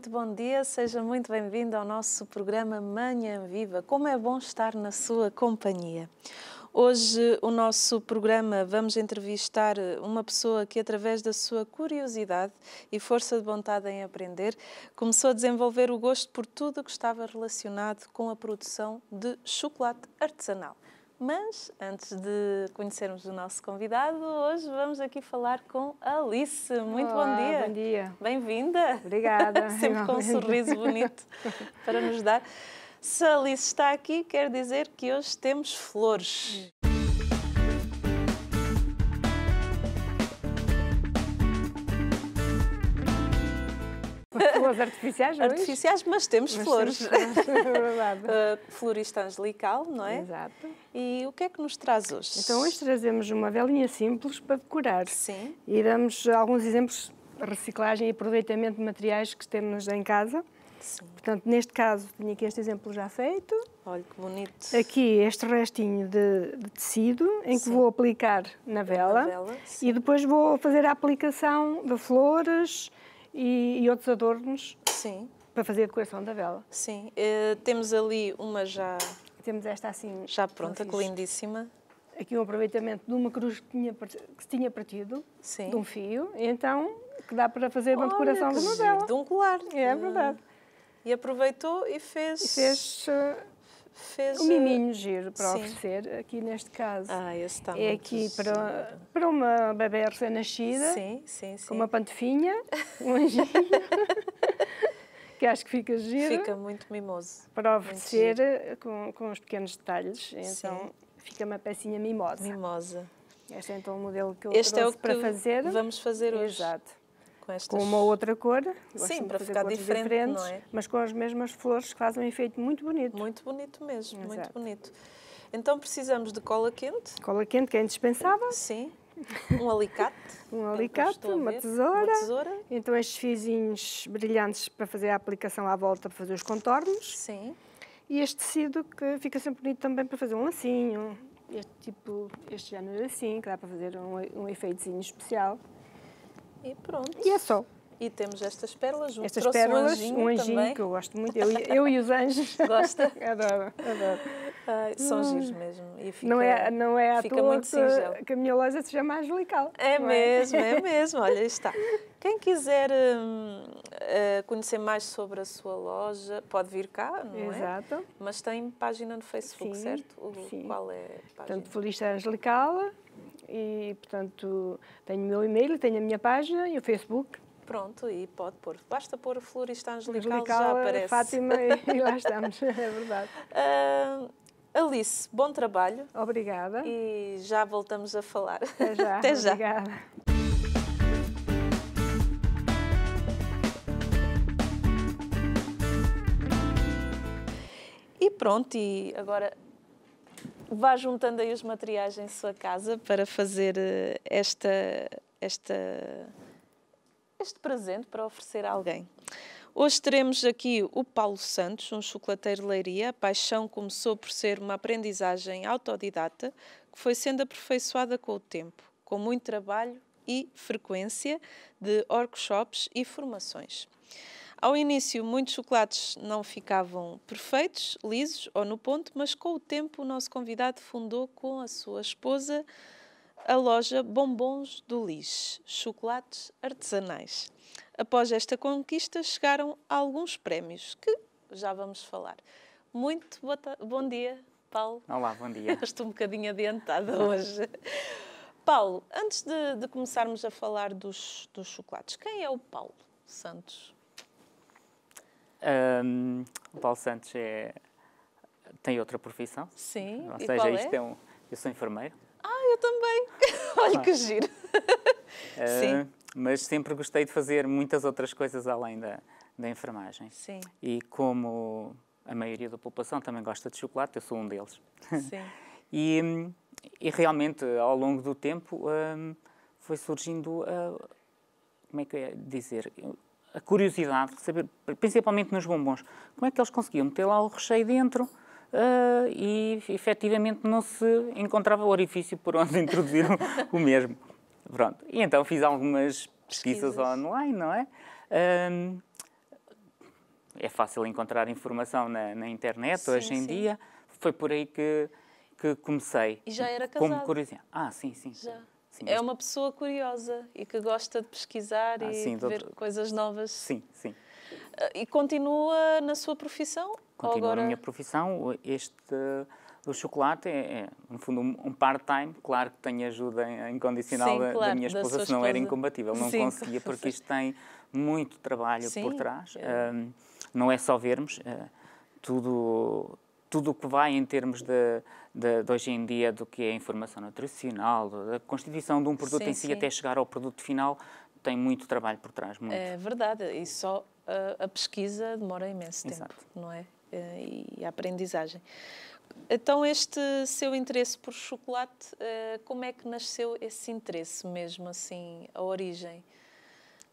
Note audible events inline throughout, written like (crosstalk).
Muito bom dia, seja muito bem-vindo ao nosso programa Manhã Viva. Como é bom estar na sua companhia. Hoje, o nosso programa, vamos entrevistar uma pessoa que, através da sua curiosidade e força de vontade em aprender, começou a desenvolver o gosto por tudo que estava relacionado com a produção de chocolate artesanal. Mas, antes de conhecermos o nosso convidado, hoje vamos aqui falar com Alice. Muito Olá, bom dia. Bom dia. Bem-vinda. Obrigada. (laughs) Sempre com um sorriso bonito para nos dar. Se a Alice está aqui, quer dizer que hoje temos flores. Flores artificiais, não é? Artificiais, mas temos Mas flores. temos flores, é verdade. (laughs) Uh, florista angelical, não é? Exato. E o que é que nos traz hoje? Então hoje trazemos uma velinha simples para decorar. Sim. E damos alguns exemplos de reciclagem e aproveitamento de materiais que temos em casa. Sim. Portanto, neste caso, tenho aqui este exemplo já feito. Olha que bonito. Aqui este restinho de, de tecido em que Sim. vou aplicar na vela. vela, sim. e depois vou fazer a aplicação de flores e, e outros adornos Sim, para fazer a decoração da vela. sim. Uh, temos ali uma já, Temos esta assim já pronta, que lindíssima. aqui um aproveitamento de uma cruz que, tinha, que se tinha partido Sim. de um fio, então que dá para fazer uma decoração Olha, de que uma vela. De um colar. É Uh, verdade. E aproveitou e fez... E fez uh, fez um miminho giro para sim. oferecer, aqui neste caso. Ah, esse está é muito aqui giro. para, para uma bebê recém-nascida, Sim, sim, sim. com uma pantofinha, um anjinho, (laughs) que acho que fica giro, Fica muito mimoso. para oferecer uh, com, com os pequenos detalhes. Então Sim. fica uma pecinha mimosa. Mimosa. Este é então o modelo que eu Este é o que para fazer. vamos fazer hoje. Exato. Com, estas... com uma outra cor. Sim, para ficar diferente, diferentes, é? Mas com as mesmas flores que fazem um efeito muito bonito. Muito bonito mesmo, muito Exato. bonito. Então precisamos de cola quente. Cola quente, que é indispensável. Sim. Um alicate. (laughs) Um alicate, uma tesoura. Uma tesoura. Então estes fiozinhos brilhantes para fazer a aplicação à volta, para fazer os contornos. Sim. E este tecido que fica sempre bonito também para fazer um lacinho. Este tipo, este género assim, que dá para fazer um, um efeitozinho especial. E pronto. E é só. E temos estas pérolas. Um- Estas trouxe pérolas, um anjinho, um anjinho também. que eu gosto muito. Eu, (laughs) e- eu e os anjos. Gosta? (laughs) adoro, adoro. Ai, são giros mesmo. E fica, não é, não é à fica toa muito singelo. que a minha loja se chama Angelical. É não mesmo, é (laughs) mesmo. Olha, está. Quem quiser hum, eh, conhecer mais sobre a sua loja, pode vir cá, não é? Exato. Mas tem página no Facebook, Sim, certo? O, sim. Qual é a página? Portanto, florista Angelical e, portanto, tenho o meu e-mail, tenho a minha página e o Facebook. Pronto, e pode pôr. Basta pôr Florista Angelical, Angelical, já aparece. Fátima e, e (laughs) lá estamos, (laughs) é verdade. Ah, Alice, bom trabalho Obrigada. e já voltamos a falar. Até já. (laughs) Até já. Obrigada. E pronto, e agora vá juntando aí os materiais em sua casa para fazer eh, esta, esta, este presente para oferecer a alguém. Hoje teremos aqui o Paulo Santos, um chocolateiro leiria. A paixão começou por ser uma aprendizagem autodidata que foi sendo aperfeiçoada com o tempo, com muito trabalho e frequência de workshops e formações. Ao início, muitos chocolates não ficavam perfeitos, lisos ou no ponto, mas com o tempo o nosso convidado fundou com a sua esposa a loja Bombons do Lis, chocolates artesanais. Após esta conquista, chegaram alguns prémios que já vamos falar. Muito bom dia, Paulo. Olá, bom dia. (laughs) Estou um bocadinho adiantada hoje. Paulo, antes de, de começarmos a falar dos, dos chocolates, quem é o Paulo Santos? Ahm, o Paulo Santos é, tem outra profissão, Sim, ou seja, isto é? é um, eu sou enfermeiro, Ah, eu também. (laughs) Olha que giro. ah, Sim. mas sempre gostei de fazer muitas outras coisas além da, da enfermagem. Sim, E como a maioria da população também gosta de chocolate, eu sou um deles. sim. (laughs) E, e realmente, ao longo do tempo, hum, foi surgindo, a, como é que é dizer, a curiosidade de saber, principalmente nos bombons, como é que eles conseguiam meter lá o recheio dentro ah, e efetivamente não se encontrava o orifício por onde (laughs) introduzir o, mesmo. Pronto. E então fiz algumas pesquisas Pesquisas. online, não é? Hum, é fácil encontrar informação na, na internet Sim, hoje em sim. dia. Foi por aí que, que comecei. E já era Como casado? curiosidade. Ah, sim, sim. Já. Sim, É uma pessoa curiosa e que gosta de pesquisar Ah, e sim, de ver doutor- coisas novas. Sim, sim. Ah, E continua na sua profissão? Continua agora... a minha profissão. Este o chocolate é, é, no fundo, um, um part-time. Claro que tem ajuda in- incondicional Sim, da, da claro, minha da esposa, sua senão era incompatível. Não Sim, conseguia, porque isto tem muito trabalho por trás. é. Ahm, não é só vermos. ah, tudo tudo o que vai em termos de, de, de hoje em dia do que é informação nutricional, da constituição de um produto Sim, em si sim. até chegar ao produto final, tem muito trabalho por trás, muito. É verdade, e só a, a pesquisa demora imenso tempo, Exato. não é? Eh, E a aprendizagem. Então, este seu interesse por chocolate, eh, como é que nasceu esse interesse mesmo, assim, a origem?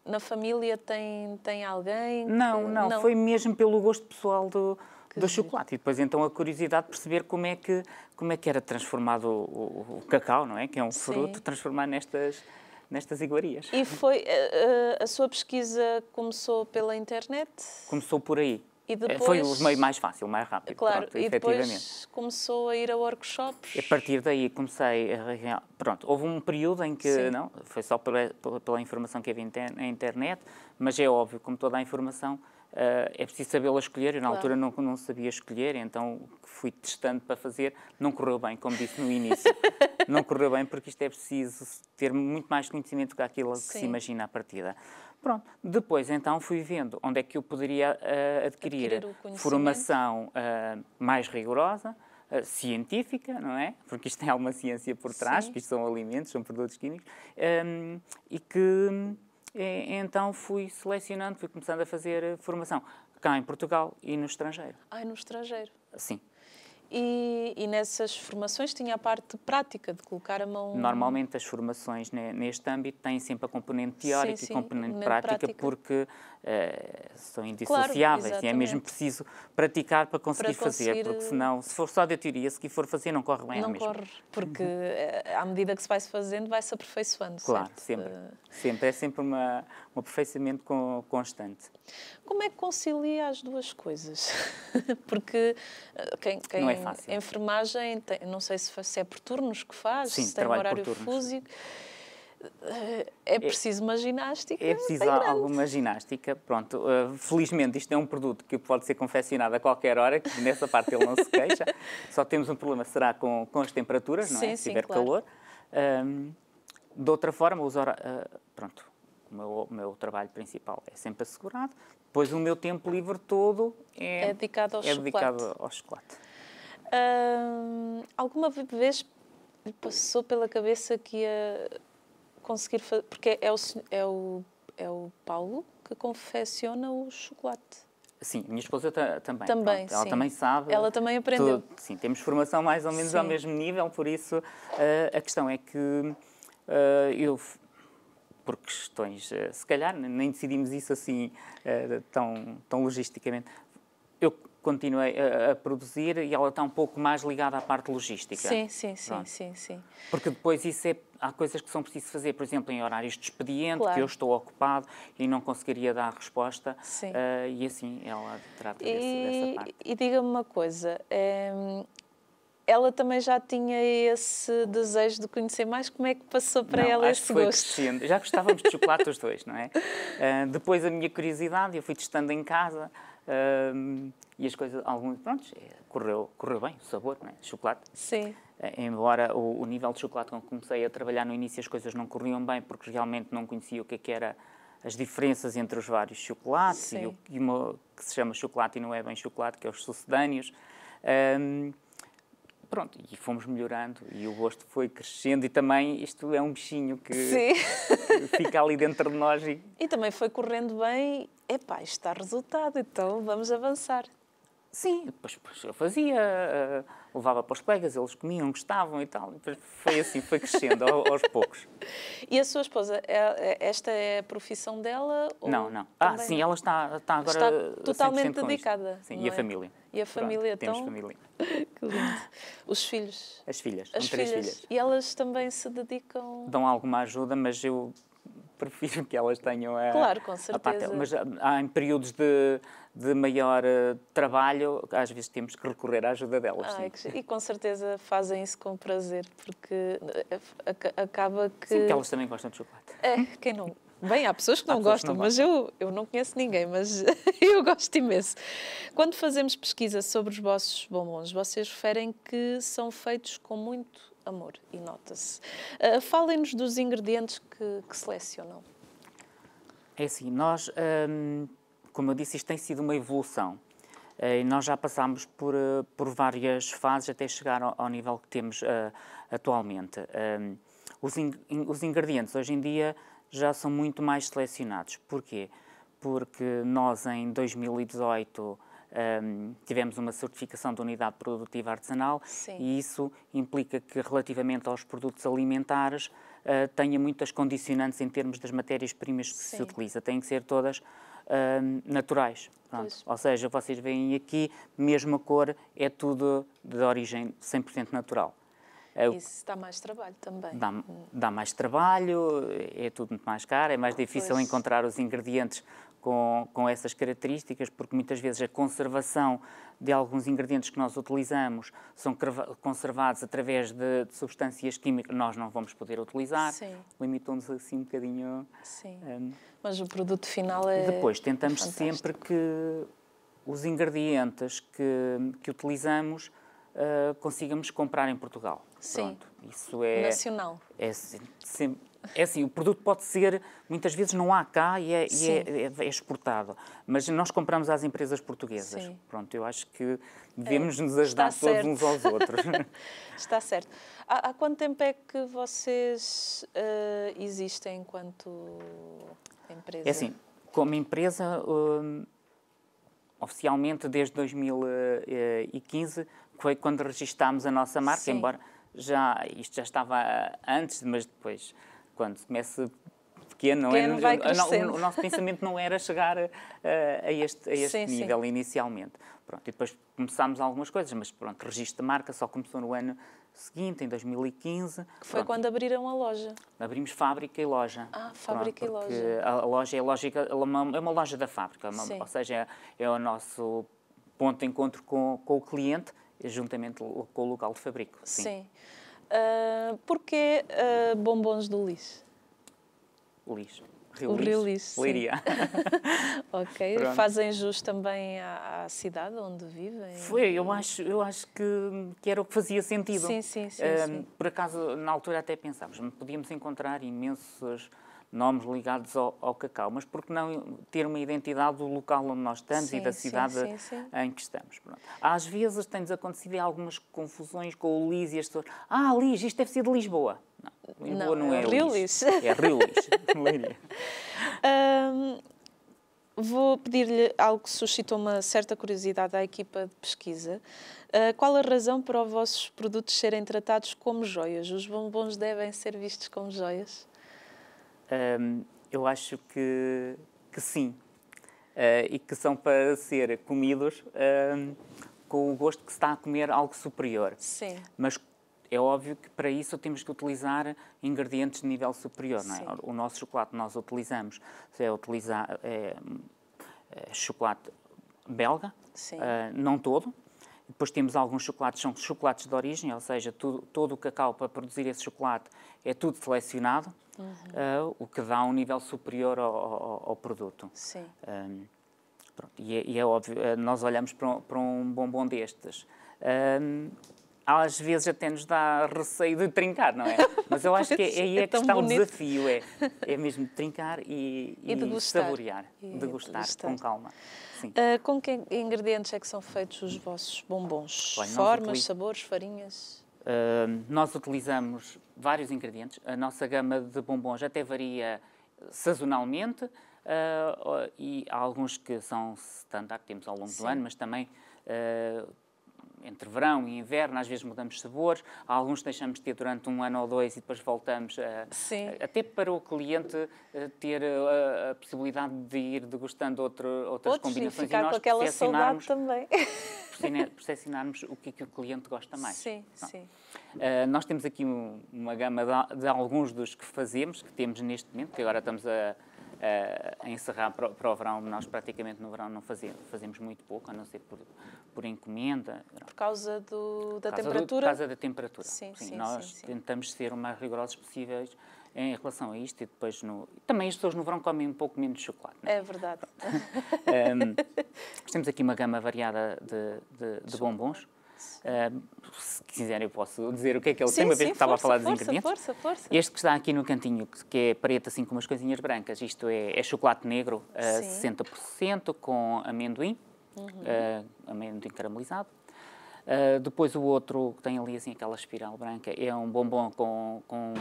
Na família tem, tem alguém? que- Não, não, foi mesmo pelo gosto pessoal do, do chocolate. E depois então a curiosidade de perceber como é que, como é que era transformado o, o- cacau, não é? Que é um Sim. fruto, transformar nestas, nestas iguarias. E foi, eh, eh, a sua pesquisa começou pela internet? Começou por aí. E Eh, depois... Foi o meio mais fácil, mais rápido, Claro, pronto, e depois começou a ir a workshops? A partir daí comecei a pronto, houve um período em que Sim. não, foi só pela, pela, informação que havia na internet, mas é óbvio, como toda a informação, eh, é preciso sabê-la escolher. Eu na Claro. altura não, não sabia escolher, então fui testando para fazer não correu bem, como disse no início. (laughs) não correu bem porque isto é preciso ter muito mais conhecimento do que aquilo que se Sim. imagina à partida. Pronto, depois então fui vendo onde é que eu poderia eh, adquirir, Adquirir formação eh, mais rigorosa, eh, científica, não é? Porque isto tem alguma ciência por trás, Sim. que isto são alimentos, são produtos químicos, ehm, e que então fui selecionando, fui começando a fazer eh, formação cá em Portugal e no estrangeiro. Ai, no estrangeiro. Sim, E, e nessas formações tinha a parte prática de colocar a mão. normalmente as formações ne- neste âmbito têm sempre a componente teórica Sim, sim, e componente componente prática, prática. porque eh, são indissociáveis e é mesmo preciso praticar para conseguir, Para fazer, conseguir, porque eh, senão, se for só de teoria, se for fazer, não corre bem à Não mesma. corre, porque eh, à medida que se vai se fazendo, vai se aperfeiçoando. Claro, certo? sempre. Sempre, é sempre uma, um aperfeiçoamento con- constante. Como é que concilia as duas coisas? (laughs) Porque quem, quem é fácil. enfermagem, tem, não sei se, se é por turnos que faz, Sim, se tem um horário fúsico. Eh, É preciso uma ginástica. É preciso alguma ginástica. Pronto, uh, felizmente isto é um produto que pode ser confeccionado a qualquer hora, que nessa parte ele não se queixa. (laughs) Só temos um problema, será com, com as temperaturas, não é? Sim, Se sim, tiver claro. calor. Um, de outra forma, os hora, uh, pronto, o meu, o meu trabalho principal é sempre assegurado. Depois o meu tempo livre todo é, É dedicado ao é dedicado chocolate. ao chocolate. Hum, alguma vez lhe passou pela cabeça que ia conseguir fazer. Porque é o, é, o, é o Paulo que confecciona o chocolate. Sim, a minha esposa ta- também. Também, pronto, Ela também sabe. Ela também aprendeu. Tudo. Sim, temos formação mais ou menos ao Sim. mesmo nível, por isso eh, a questão é que eh, eu, por questões, eh, se calhar nem decidimos isso assim tão, tão logisticamente, eu continuei a, a produzir e ela está um pouco mais ligada à parte logística. Sim, sim, sim, sim, sim. Porque depois isso é, há coisas que são preciso fazer, por exemplo, em horários de expediente, Claro. que eu estou ocupado e não conseguiria dar resposta. Sim. eh, e assim ela trata desse- E, dessa parte. e diga-me uma coisa. hum, ela também já tinha esse desejo de conhecer mais. Como é que passou para Não, ela acho esse que foi gosto? crescendo. Já gostávamos de (laughs) chocolate os dois, não é? Ah, depois a minha curiosidade, eu fui testando em casa ah, e as coisas, alguns, pronto, correu, correu bem o sabor, não é? Chocolate. Sim, Ah, Embora o, o nível de chocolate que comecei a trabalhar no início as coisas não corriam bem porque realmente não conhecia o que é que era as diferenças entre os vários chocolates Sim. e o e uma que se chama chocolate e não é bem chocolate, que é os sucedâneos. Ahm, pronto, e fomos melhorando e o gosto foi crescendo e também isto é um bichinho que (laughs) fica ali dentro de nós e E também foi correndo bem. Epá, isto está resultado, então vamos avançar. sim, depois, depois eu fazia, ah, levava para os colegas, eles comiam, gostavam e tal. E foi assim, foi crescendo ao- aos poucos. (laughs) E a sua esposa, é- é- esta é a profissão dela? Não, não. Ah, sim, ela está, está agora Está 100% totalmente dedicada, Sim, e a é? família. E a família, Temos então? família. (laughs) Que lindo. Os filhos? As filhas, As três filhas. E elas também se dedicam... Dão alguma ajuda, mas eu (laughs) prefiro que elas tenham a. Claro, com certeza. mas há- há em períodos de, de maior eh, trabalho, às vezes temos que recorrer à ajuda delas. Ai, sim. que giro. e com certeza fazem isso com prazer, porque eh, aca- acaba que. Sim, porque elas também gostam de chocolate. É, quem não. Bem, há pessoas que não pessoas que gostam, não mas eu, eu não conheço ninguém, mas (laughs) eu gosto imenso. Quando fazemos pesquisa sobre os vossos bombons, vocês referem que são feitos com muito amor e nota-se. Ah, Falem-nos dos ingredientes que, que selecionam. É assim, nós, hum, como eu disse, isto tem sido uma evolução. Eh, E nós já passámos por, eh, por várias fases até chegar ao, ao nível que temos eh, atualmente. Hum, os, in- os ingredientes hoje em dia já são muito mais selecionados. Porquê? Porque nós em 2018 hum, tivemos uma certificação de unidade produtiva artesanal Sim. e isso implica que relativamente aos produtos alimentares eh, tenha muitas condicionantes em termos das matérias-primas que Sim. se utiliza. Têm que ser todas hum, naturais. Ou seja, vocês veem aqui, mesmo a cor, é tudo de origem 100% natural. É Isso dá mais trabalho também. dá, dá mais trabalho, é tudo muito mais caro, é mais difícil Pois. encontrar os ingredientes com, com essas características, porque muitas vezes a conservação de alguns ingredientes que nós utilizamos são conservados através de, de substâncias químicas que nós não vamos poder utilizar, Sim. limitam-nos assim um bocadinho. Sim. hum, Mas o produto final é. depois, tentamos fantástico. sempre que os ingredientes que, que utilizamos ah, consigamos comprar em Portugal. Sim. Pronto, isso é, Nacional. é, sem- é assim, o produto pode ser, muitas vezes não há cá e é, e é- é- é exportado, mas nós compramos às empresas portuguesas. Sim. Pronto, eu acho que devemos nos ajudar todos certo. uns aos outros. (laughs) Está certo. Há, há quanto tempo é que vocês eh, existem enquanto empresa? É assim, como empresa, hum, oficialmente desde 2015, que foi quando registámos a nossa marca, Sim. embora já, isto já estava antes, mas depois, quando começa pequeno, não Pequeno é? vai O- o, nosso pensamento não era chegar a, a este, a este Sim, sim. nível inicialmente. Pronto, e depois começámos algumas coisas, mas pronto, registro de marca só começou no ano seguinte, em 2015. Que foi Pronto, quando abriram a loja. Abrimos fábrica e loja. Ah, fábrica e porque loja. A, a loja é, lógica, é uma, é uma loja da fábrica, uma- Sim. ou seja, é, é o nosso ponto de encontro com, com o cliente, juntamente com o local de fabrico. Sim. Ah, porquê ah, bombons do Lis? Lis. Rio O Lis. Rio sim. Leiria. (laughs) Ok. (laughs) Pronto. Fazem jus também à, à cidade onde vivem? Foi, eu acho, eu acho que, que era o que fazia sentido. Sim, sim, sim, Ahm, sim. Por acaso, na altura até pensámos, podíamos encontrar imensos nomes ligados ao, ao cacau, mas por que não ter uma identidade do local onde nós estamos Sim, e da cidade sim, sim. em que estamos? Pronto. Às vezes tem-nos acontecido algumas confusões com o Lis e as pessoas. Ah, Lis, isto deve ser de Lisboa. Não, Lisboa Não, não, é é, Rio Lis. Lis. É Rio Lis. Leiria. Ahm, vou pedir-lhe algo que suscitou uma certa curiosidade à equipa de pesquisa. Ah, qual a razão para os vossos produtos serem tratados como joias? Os bombons devem ser vistos como joias? Hum, eu acho que, que sim. Eh, e que são para ser comidos com o gosto que se está a comer algo superior. Sim. Mas é óbvio que para isso temos que utilizar ingredientes de nível superior. Não é? Sim. O nosso chocolate nós utilizamos é, utilizar, é, é chocolate belga, Sim. ah, não todo. Depois temos alguns chocolates, são chocolates de origem, ou seja, tudo, todo o cacau para produzir esse chocolate é tudo selecionado, Uhum. ah, o que dá um nível superior ao, ao- ao produto. Sim. Ahm, pronto, e, é, e é óbvio, ah, nós olhamos para um, para um bombom destes. ahm, às vezes até nos dá receio de trincar, não é? (laughs) Mas eu acho que é, aí É é, que está bonito. o desafio, é, é mesmo trincar e, E degustar. saborear, E degustar, degustar. com calma. Ah, com que ingredientes é que são feitos os vossos bombons? Nós Formas, utiliz- sabores, farinhas? Uh, nós utilizamos vários ingredientes. A nossa gama de bombons até varia sazonalmente uh, e há alguns que são standard, que temos ao longo Sim. do ano, mas também uh, entre verão e inverno, às vezes mudamos sabores. Alguns deixamos de ter durante um ano ou dois e depois voltamos a, Sim. até para o cliente uh, ter uh, a, possibilidade de ir degustando outro, outras Outros e combinações ficar e nós com aquela saudade também. percepcionarmos o que, é que o cliente gosta mais. Sim, Não. sim. Uh, nós temos aqui um, uma gama de, de, alguns dos que fazemos, que temos neste momento, que agora estamos a, a, a encerrar para, para, o verão. Nós praticamente no verão não fazemos, fazemos muito pouco, a não ser por, por encomenda. Por causa do, da por causa temperatura? Do, por causa da temperatura. Sim, sim, nós sim, sim. tentamos ser o mais rigorosos possíveis em relação a isto e depois no... Também as pessoas no verão comem um pouco menos de chocolate. É? é verdade. um, (laughs) temos aqui uma gama variada de, de, de bombons. Uh, se quiserem, eu posso dizer o que é que ele sim, tem, uma vez que estava a falar força, dos ingredientes. Força, força. Este que está aqui no cantinho, que é preto, assim com umas coisinhas brancas, isto é, é chocolate negro, uh, 60%, com amendoim, uhum. uh, amendoim caramelizado. Uh, depois o outro, que tem ali assim aquela espiral branca, é um bombom com, com,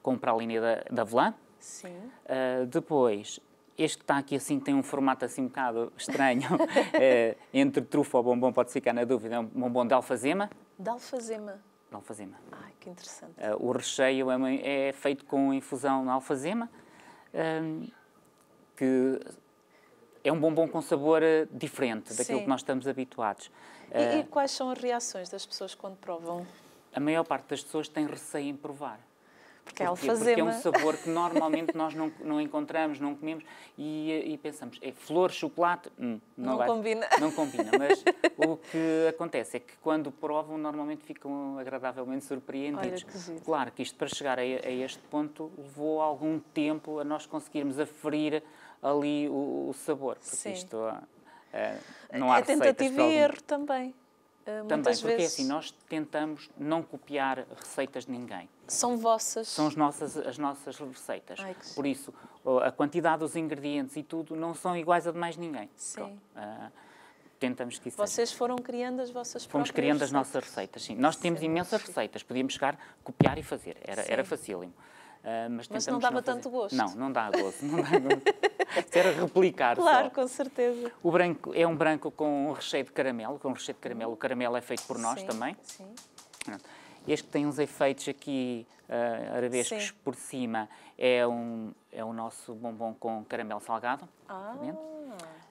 com praline da, da avelã. Sim. Uh, depois, este que está aqui assim tem um formato assim um bocado estranho, uh, (laughs) entre trufa ou bombom, pode ficar na dúvida, é um bombom de alfazema. De alfazema? De alfazema. Ai, que interessante. o recheio é, é, feito com infusão de alfazema, que é um bombom com sabor diferente daquilo Sim. que nós estamos habituados. E, e, eh, quais são as reações das pessoas quando provam? A maior parte das pessoas tem receio em provar. Porque é alfazema. Porque é um sabor que normalmente nós não, não encontramos, não comemos e, e pensamos, é flor, chocolate, hum, não, não vai, combina. Não combina, mas o que acontece é que quando provam normalmente ficam agradavelmente surpreendidos. Olha, que claro que isto para chegar a, a, este ponto levou algum tempo a nós conseguirmos aferir ali o, o sabor. Porque Sim. isto Uh, não há é tentativa e erro também. Uh, também, porque é vezes... assim, nós tentamos não copiar receitas de ninguém. São vossas? São as nossas, as nossas receitas. Ai, Por isso, a quantidade dos ingredientes e tudo não são iguais a de mais ninguém. Sim. Uh, tentamos que isso Vocês seja. foram criando as vossas Fomos criando receitas. as nossas receitas, sim. Nós temos sim, imensas sim. receitas, podíamos chegar, copiar e fazer, era, era facílimo. Uh, mas, mas não dava não tanto gosto. Não, não dá gosto. Não dá gosto. era replicar Claro, só. com certeza. O branco é um branco com um recheio de caramelo, com um recheio de caramelo. O caramelo é feito por nós sim, também. Sim. Este tem uns efeitos aqui uh, arabescos sim. por cima é, um, é o nosso bombom com caramelo salgado. Ah.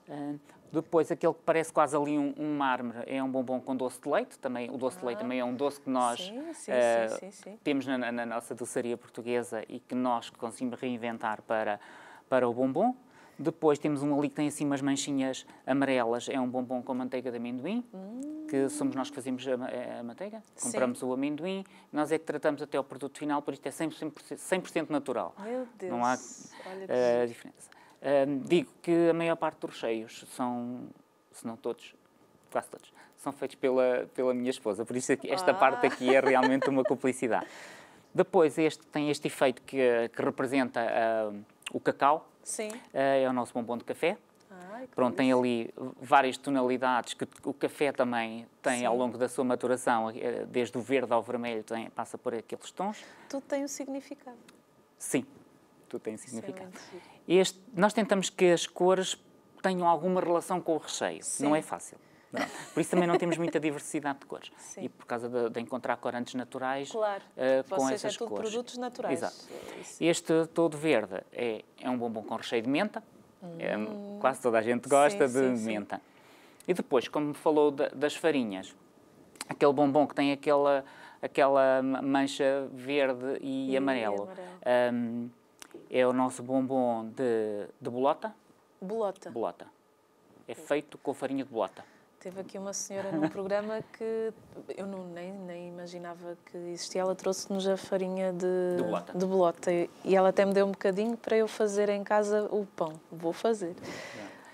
Uh, depois, aquele que parece quase ali um, um, mármore é um bombom com doce de leite. Também, o doce ah. de leite ah. também é um doce que nós sim, sim, uh, sim, sim, temos na, na, nossa doçaria portuguesa e que nós conseguimos reinventar para, para o bombom. Depois temos um ali que tem assim umas manchinhas amarelas, é um bombom com manteiga de amendoim, hum. que somos nós que fazemos a, a manteiga, compramos o amendoim, nós é que tratamos até o produto final, por isto é 100%, 100 natural. Meu Deus, Não há uh, diferença. Uh, digo que a maior parte dos recheios são, se não todos, quase todos, são feitos pela, pela minha esposa, por isso aqui, esta ah. parte aqui é realmente uma cumplicidade. Depois este tem este efeito que, que representa uh, o cacau, Sim. Uh, é o nosso bombom de café. Ai, Pronto, tem ali várias tonalidades que o café também tem Sim. ao longo da sua maturação, desde o verde ao vermelho, tem, passa por aqueles tons. Tudo tem um significado. Sim, tudo tem significado. Este, nós tentamos que as cores tenham alguma relação com o recheio. Sim. Não é fácil. Não. Por isso também não temos muita diversidade de cores. Sim. E por causa de, de encontrar corantes naturais claro. uh, com Vocês essas é tudo cores. produtos naturais. Exato. É este todo verde é, é um bombom com recheio de menta. Hum. É, quase toda a gente gosta sim, de sim, menta. E depois, como falou das farinhas, aquele bombom que tem aquela, aquela mancha verde e, e amarelo. amarelo. Um, é o nosso bombom de, de bolota. Bolota. Bolota. É feito com farinha de bolota. Teve aqui uma senhora num programa que eu não, nem, nem imaginava que existia. Ela trouxe-nos a farinha de, de, bolota. de bolota. E ela até me deu um bocadinho para eu fazer em casa o pão. Vou fazer.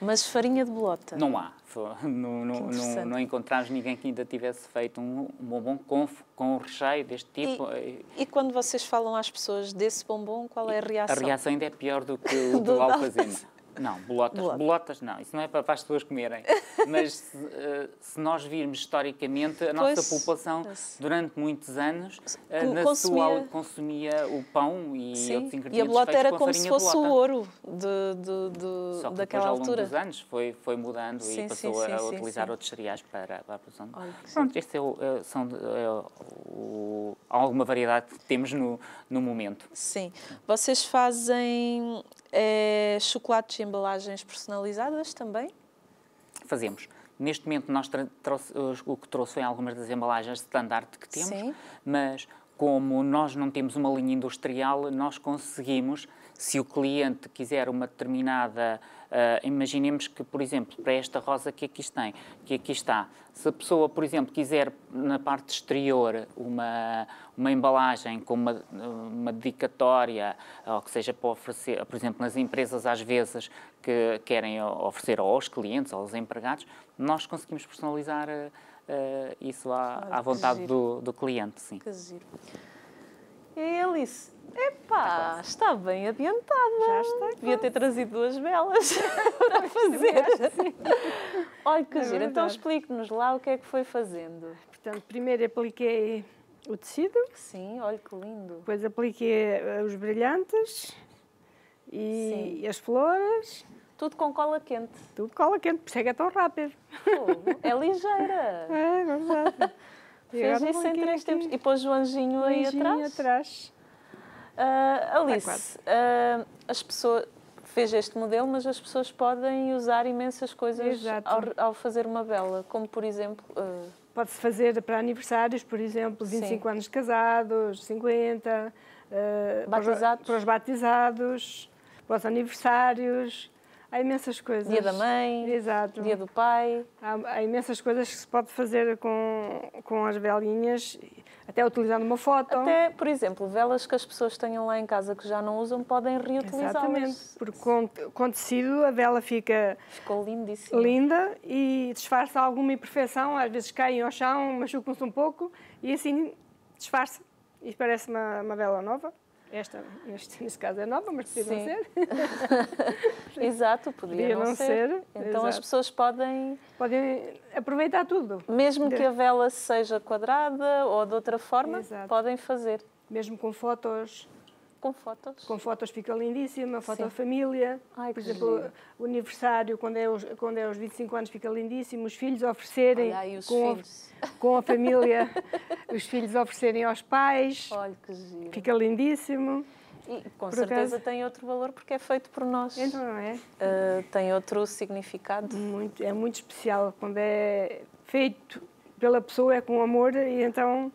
Mas farinha de bolota? Não há. (laughs) Não, não, não, não encontramos ninguém que ainda tivesse feito um, um bombom com, com um recheio deste tipo. E, e, quando vocês falam às pessoas desse bombom, qual é a reação? A reação ainda é pior do que o (laughs) do, do alfazema. (laughs) Não, bolotas. Bolota. Bolotas não, isso não é para, para as pessoas comerem. (laughs) Mas se, uh, se, nós virmos historicamente, a nossa pois, população, durante muitos anos, uh, na consumia... sua consumia o pão e Sim. outros ingredientes. E a bolota era como se fosse o ouro de, de, de, Só que daquela depois, ao altura. longo dos anos foi, foi mudando sim, e passou sim, sim, a utilizar outros cereais para, para a produção. Olha, Pronto, este é, o, é, são, é o, alguma variedade que temos no, no momento. Sim. Vocês fazem é, chocolates e embalagens personalizadas também? Fazemos. Neste momento, nós trouxe, o que trouxe foi algumas das embalagens standard que temos, Sim. mas como nós não temos uma linha industrial, nós conseguimos, se o cliente quiser uma determinada Uh, imaginemos que, por exemplo, para esta rosa que aqui, tem, que aqui está, se a pessoa, por exemplo, quiser na parte exterior uma, uma embalagem com uma, uma dedicatória, ou que seja para oferecer, por exemplo, nas empresas às vezes que querem oferecer aos clientes, aos empregados, nós conseguimos personalizar uh, isso à, à vontade do, do cliente. Sim. Que giro. E Alice, Epá, está, está bem adiantada. Já está. Devia ter trazido duas velas (laughs) (laughs) para fazer. Olha que é giro. Então explique-nos lá o que é que foi fazendo. Portanto, primeiro apliquei o tecido. Sim, olha que lindo. Depois apliquei eh, os brilhantes e as flores. Tudo com cola quente. Tudo cola quente, por isso é que é tão rápido. Oh, é ligeira. (laughs) É, verdade. Fez isso em três tempos. E pôs o anjinho, aí atrás. atrás. Uh, Alice, uh, as pessoas fez este modelo, mas as pessoas podem usar imensas coisas ao, ao, fazer uma vela, como por exemplo. Uh... Pode-se fazer para aniversários, por exemplo, 25 Sim. anos de casados, 50, uh, batizados. Para, os batizados, para os aniversários. Há imensas coisas. Dia da mãe, Exato. dia do pai. Há, há imensas coisas que se pode fazer com, com as velinhas até utilizando uma foto. Até, por exemplo, velas que as pessoas tenham lá em casa que já não usam, podem reutilizá-las. Exatamente, porque com, com tecido a vela fica Ficou lindíssima. linda e disfarça alguma imperfeição, às vezes caem ao chão, machucam-se um pouco e assim disfarça e parece uma, uma vela nova. Esta, neste caso, é nova, mas podia não ser. (laughs) Exato, podia, podia não, não, ser. ser. Então Exato. as pessoas podem... Podem aproveitar tudo. Mesmo que a vela seja quadrada ou de outra forma, Exato. podem fazer. Mesmo com fotos com fotos? Com fotos fica lindíssima, foto Sim. da família. Ai, Por exemplo, giro. o aniversário, quando é, os, quando é os 25 anos, fica lindíssimo. Os filhos oferecerem ai, os com, filhos. A, com a família, (laughs) os filhos oferecerem aos pais. Olha que giro. Fica lindíssimo. E com por certeza acaso, tem outro valor porque é feito por nós. Então não é? Uh, tem outro significado. Muito, é muito especial. Quando é feito pela pessoa, é com amor e então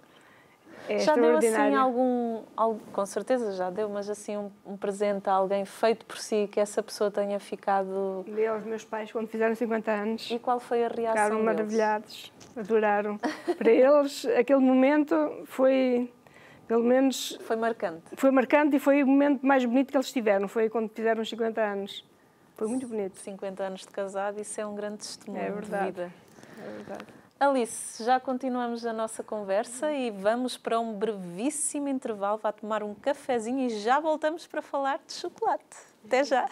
é já deu assim algum, algum, com certeza já deu, mas assim um, um, presente a alguém feito por si que essa pessoa tenha ficado. Dei aos meus pais quando fizeram 50 anos. E qual foi a reação? Ficaram deles? maravilhados, adoraram. (laughs) Para eles, aquele momento foi, pelo menos. Foi marcante. Foi marcante e foi o momento mais bonito que eles tiveram, foi quando fizeram os 50 anos. Foi muito bonito. 50 anos de casado, isso é um grande testemunho é verdade. de vida. É verdade. Alice, já continuamos a nossa conversa e vamos para um brevíssimo intervalo. Vá tomar um cafezinho e já voltamos para falar de chocolate. Até já!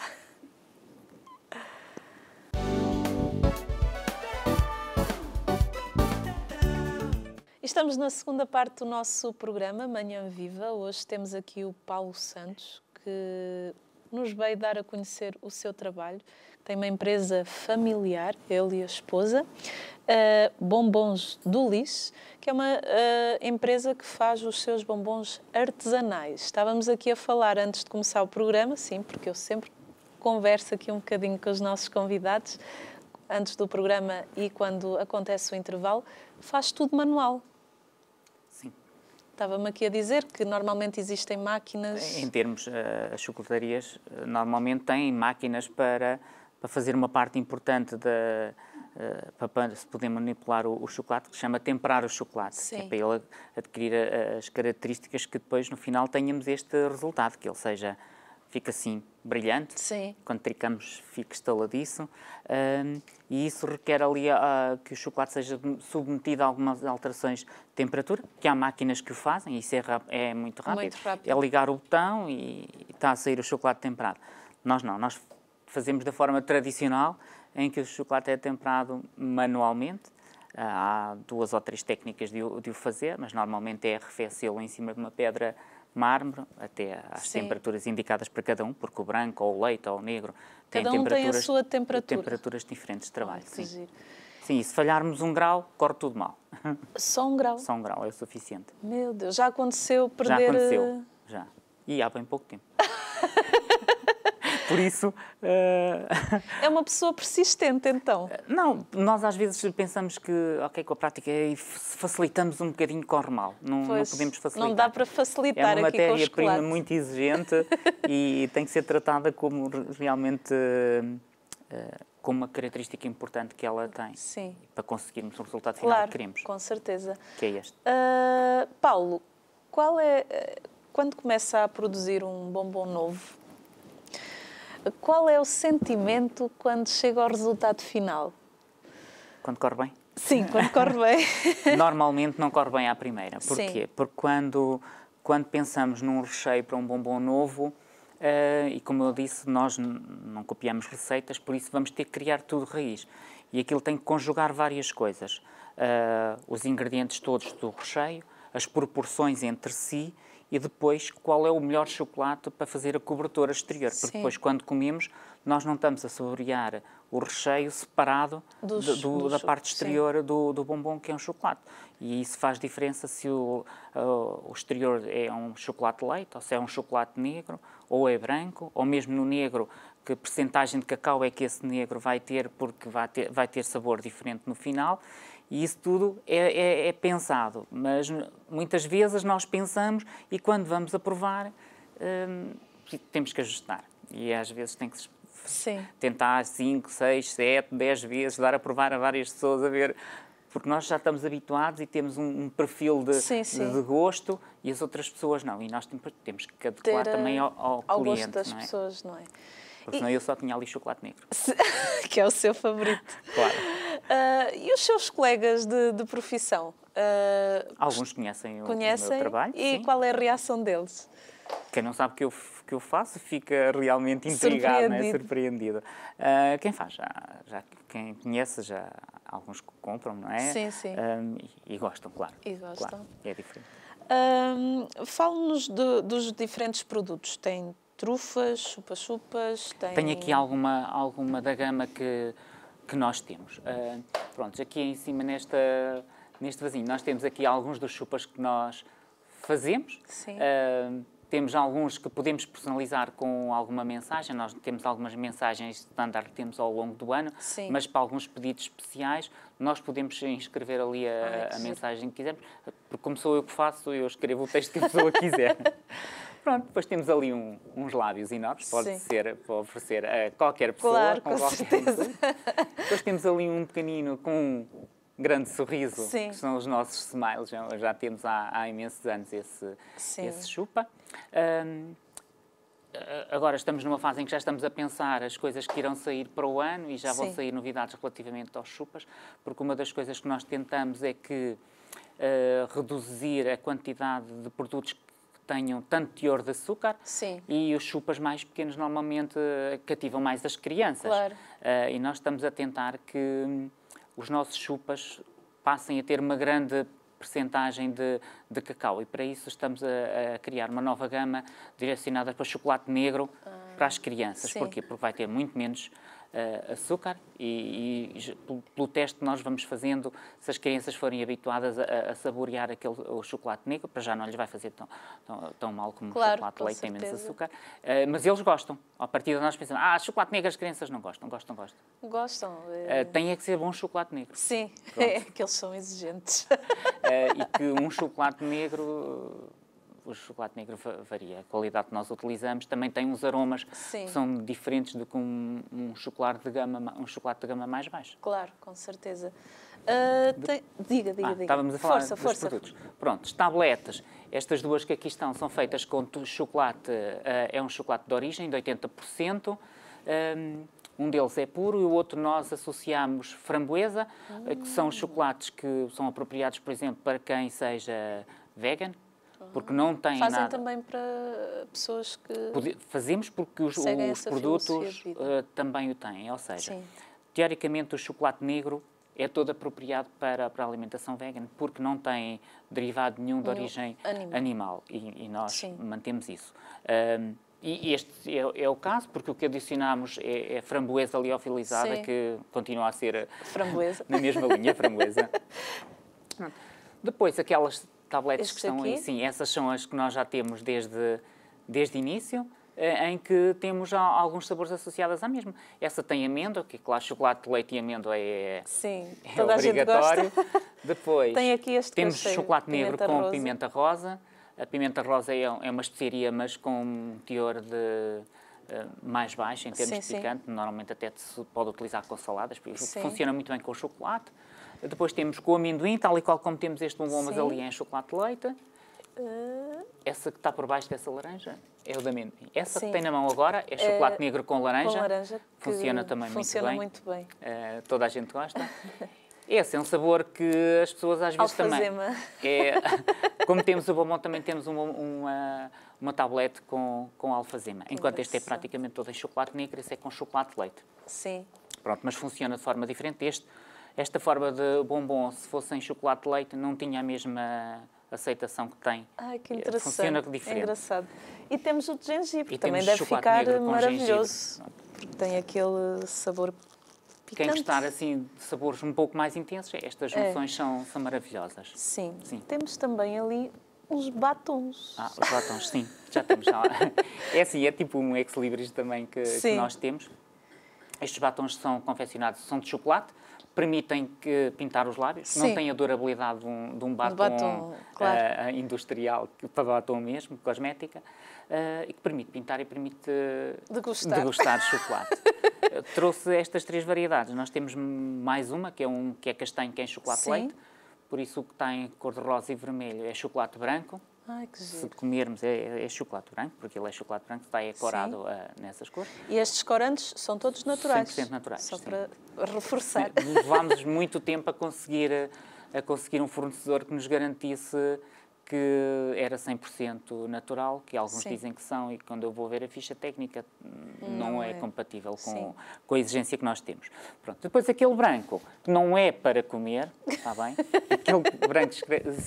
Estamos na segunda parte do nosso programa, Manhã Viva. Hoje temos aqui o Paulo Santos, que nos veio dar a conhecer o seu trabalho. Tem uma empresa familiar, ele e a esposa uh, Bombons do Lis, que é uma uh, empresa que faz os seus bombons artesanais. Estávamos aqui a falar antes de começar o programa, sim, porque eu sempre converso aqui um bocadinho com os nossos convidados antes do programa e quando acontece o intervalo, faz tudo manual. Sim. Estava-me aqui a dizer que normalmente existem máquinas. Em termos, uh, as chocolatarias normalmente têm máquinas para, para fazer uma parte importante da uh, para se poder manipular o, o, chocolate, que se chama temperar o chocolate, Sim. é para ele adquirir a, as características que depois no final tenhamos este resultado, que ele seja fica assim brilhante, Sim. quando tricamos fica estaladiço um, e isso requer ali uh, que o chocolate seja submetido a algumas alterações de temperatura, que há máquinas que o fazem, isso é, é muito, rápido. muito rápido. É ligar o botão e está a sair o chocolate temperado. Nós não, nós fazemos da forma tradicional, em que o chocolate é temperado manualmente. Há duas ou três técnicas de o, de o fazer, mas normalmente é arrefecê-lo em cima de uma pedra mármore, até às Sim. temperaturas indicadas para cada um, porque o branco, ou o leite, ou o negro cada um tem a sua temperatura. temperaturas diferentes de trabalho. Oh, sim. sim, e se falharmos um grau, corre tudo mal. (laughs) Só um grau? Só um grau é o suficiente. Meu Deus, já aconteceu perder... Já aconteceu, já. E há bem pouco tempo. (laughs) Por isso. Uh... (laughs) É uma pessoa persistente, então. Não, nós às vezes pensamos que, ok, com a prática facilitamos um bocadinho, corre mal. Não, pois, não podemos facilitar. Não dá para facilitar É uma matéria-prima muito exigente (laughs) e tem que ser tratada como realmente. Uh, como uma característica importante que ela tem Sim. para conseguirmos o resultado final claro, que queremos. com certeza. Que é este. Uh, Paulo, qual é quando começa a produzir um bombom novo? Qual é o sentimento quando chega ao resultado final? Quando corre bem? Sim, quando corre bem. (laughs) Normalmente não corre bem à primeira. Porquê? Sim. Porque quando, quando pensamos num recheio para um bombom novo, Uh, e como eu disse, nós não copiamos receitas, por isso vamos ter que criar tudo raiz. E aquilo tem que conjugar várias coisas. Uh, os ingredientes todos do recheio, as proporções entre si e depois qual é o melhor chocolate para fazer a cobertura exterior. Porque Sim. depois, quando comemos, nós não estamos a saborear o recheio separado dos, do, do, da parte exterior do, do, bombom, que é um chocolate. E isso faz diferença se o, uh, o exterior é um chocolate leite, ou se é um chocolate negro, ou é branco, ou mesmo no negro, que percentagem de cacau é que esse negro vai ter, porque vai ter, vai ter sabor diferente no final. E isso tudo é, é, é pensado, mas muitas vezes nós pensamos e quando vamos a provar hum, temos que ajustar. E às vezes tem que Sim. tentar 5, 6, 7, 10 vezes, dar a provar a várias pessoas a ver porque nós já estamos habituados e temos um, um perfil de, sim, sim. de, gosto e as outras pessoas não. E nós temos que adequar Ter, também ao, ao, ao cliente. gosto das não é? pessoas, não é? Porque senão e... eu só tinha ali chocolate negro. (laughs) que é o seu favorito. claro. Uh, e os seus colegas de, de profissão? Uh, Alguns conhecem, conhecem o, meu trabalho. E sim. qual é a reação deles? Quem não sabe o que eu, que eu faço fica realmente intrigado, né? surpreendido. Uh, quem faz, já, já, quem conhece, já alguns compram, não é? Sim, sim. Um, e, e, gostam, claro. E gostam. Claro, é diferente. Um, Fale-nos dos diferentes produtos. Tem trufas, chupa-chupas, tem... Tenho aqui alguma, alguma da gama que, que nós temos. Uh, pronto, aqui em cima nesta, neste vasinho nós temos aqui alguns dos chupas que nós fazemos. Sim. Uh, temos alguns que podemos personalizar com alguma mensagem. Nós temos algumas mensagens standard que temos ao longo do ano, Sim. mas para alguns pedidos especiais nós podemos inscrever ali a, a mensagem que quisermos. Porque como sou eu que faço, eu escrevo o texto que a pessoa quiser. (laughs) Pronto, depois temos ali um, uns lábios enormes, pode Sim. ser para oferecer a qualquer pessoa. Claro, com, com certeza. Depois temos ali um pequenino com grande sorriso, Sim. que são os nossos smiles. Já, já temos há, há, imensos anos esse, esse chupa. Um, agora estamos numa fase em que já estamos a pensar as coisas que irão sair para o ano e já Sim. vão sair novidades relativamente aos chupas, porque uma das coisas que nós tentamos é que uh, reduzir a quantidade de produtos tenham tanto teor de açúcar Sim. e os chupas mais pequenos normalmente cativam mais as crianças. Claro. Uh, e nós estamos a tentar que os nossos chupas passem a ter uma grande percentagem de, de cacau e para isso estamos a, a, criar uma nova gama direcionada para chocolate negro ah, para as crianças. Sim. Porquê? Porque vai ter muito menos uh, açúcar e, e, pelo teste que nós vamos fazendo, se as crianças forem habituadas a, a, saborear aquele, o chocolate negro, para já não lhes vai fazer tão, tão, tão mal como claro, o chocolate leite, tem menos açúcar, uh, mas eles gostam. A partir de nós pensamos, ah, chocolate negro as crianças não gostam, gostam, gostam. Gostam. É... Uh, tem é que ser bom chocolate negro. Sim, (laughs) é que eles são exigentes. e que um chocolate negro o chocolate negro varia. A qualidade que nós utilizamos também tem uns aromas Sim. que são diferentes do que um, um, chocolate de gama, um chocolate de gama mais baixa. Claro, com certeza. Uh, tem... Diga, diga, ah, diga. Estávamos a falar força, dos força. produtos. Pronto, as tabletas. Estas duas que aqui estão são feitas com chocolate, uh, é um chocolate de origem de 80%. Um, um deles é puro e o outro nós associamos framboesa, hum. que são chocolates que são apropriados, por exemplo, para quem seja vegan, porque não tem Fazem nada. também para pessoas que. Fazemos porque os, os produtos uh, também o têm. Ou seja, Sim. teoricamente o chocolate negro é todo apropriado para, para a alimentação vegan, porque não tem derivado nenhum de origem animal, animal e, e, nós Sim. mantemos isso. Um, e este é, é, o caso, porque o que adicionamos é, é framboesa liofilizada, Sim. que continua a ser framboesa. (laughs) na mesma linha, framboesa. (laughs) Depois, aquelas tabletes Estes que estão aqui? aí, sim, essas são as que nós já temos desde, desde início. eh, em que temos alguns sabores associados à mesma. Essa tem amêndoa, que claro, chocolate leite e amêndoa é, Sim, é toda obrigatório. A gente gosta. Depois tem aqui este temos chocolate negro com rosa. pimenta rosa. A pimenta rosa é, é uma especiaria, mas com um teor de uh, mais baixo em termos sim, de picante. Sim. Normalmente até se pode utilizar com saladas, porque sim. funciona muito bem com o chocolate. Depois temos com o amendoim, tal e qual como temos este bombom, mas ali é em chocolate de leite. Uh... Essa que está por baixo dessa laranja é o da amendoim. Essa Sim. que tem na mão agora é chocolate uh, negro com laranja. Com laranja funciona também funciona muito bem. Muito bem. Uh, toda a gente gosta. (laughs) Esse é um sabor que as pessoas às vezes Alfazema. também. (laughs) É, como temos o bombom, também temos uma, uma, uma tablete com, com alfazema. Enquanto este é praticamente todo em chocolate negro, esse é com chocolate de leite. Sim. Pronto, mas funciona de forma diferente. Este, esta forma de bombom, se fosse em chocolate de leite, não tinha a mesma aceitação que tem. Ai, que interessante. Funciona diferente. É engraçado. E temos o de gengibre, e também deve ficar maravilhoso. Porque tem aquele sabor picante. Quem gostar assim de sabores um pouco mais intensos, estas junções é. são, são maravilhosas. Sim. sim. Temos também ali os batons. Ah, os batons, sim. Já temos. Já. (laughs) É assim, é tipo um ex-libris também que, que nós temos. Estes batons são confeccionados, são de chocolate, permitem que pintar os lábios, Sim. não têm a durabilidade de um, de um batom, batom claro. uh, industrial, para batom mesmo, cosmética, uh, e que permite pintar e permite degustar, degustar chocolate. (laughs) Trouxe estas três variedades. Nós temos mais uma, que é, um, que é castanho, que é em chocolate Sim. leite, por isso o que tem cor de rosa e vermelho é chocolate branco. Ai. Se comermos é, é, chocolate branco, porque ele é chocolate branco, está decorado uh, nessas cores. E estes corantes são todos naturais? 100% naturais. Só sim. para reforçar. Levámos muito tempo a conseguir, a conseguir um fornecedor que nos garantisse que era 100% natural, que alguns Sim. dizem que são, e quando eu vou ver a ficha técnica não, não é, é, compatível com, com a exigência que nós temos. Pronto. Depois aquele branco, que não é para comer, está bem? (laughs) aquele branco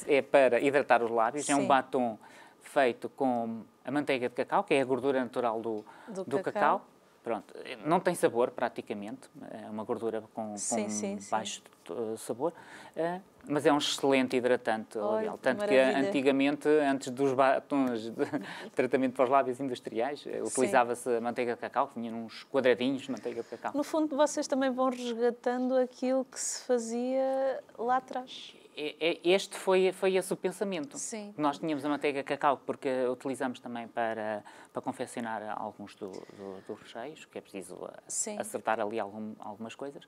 é para hidratar os lábios, Sim. é um batom feito com a manteiga de cacau, que é a gordura natural do, do, do cacau. cacau Pronto, não tem sabor praticamente, é uma gordura com, com sim, sim, baixo sim. sabor, uh, mas é um excelente hidratante labial. Tanto que, que antigamente, antes dos batons de (laughs) tratamento para os lábios industriais, eh, utilizava-se manteiga de cacau, que vinha uns quadradinhos de manteiga de cacau. No fundo, vocês também vão resgatando aquilo que se fazia lá atrás. É, é, este foi, foi esse o pensamento. Sim. Nós tínhamos a manteiga cacau, porque utilizamos também para, para confeccionar alguns dos do, do recheios, que é preciso Sim. acertar ali algum, algumas coisas.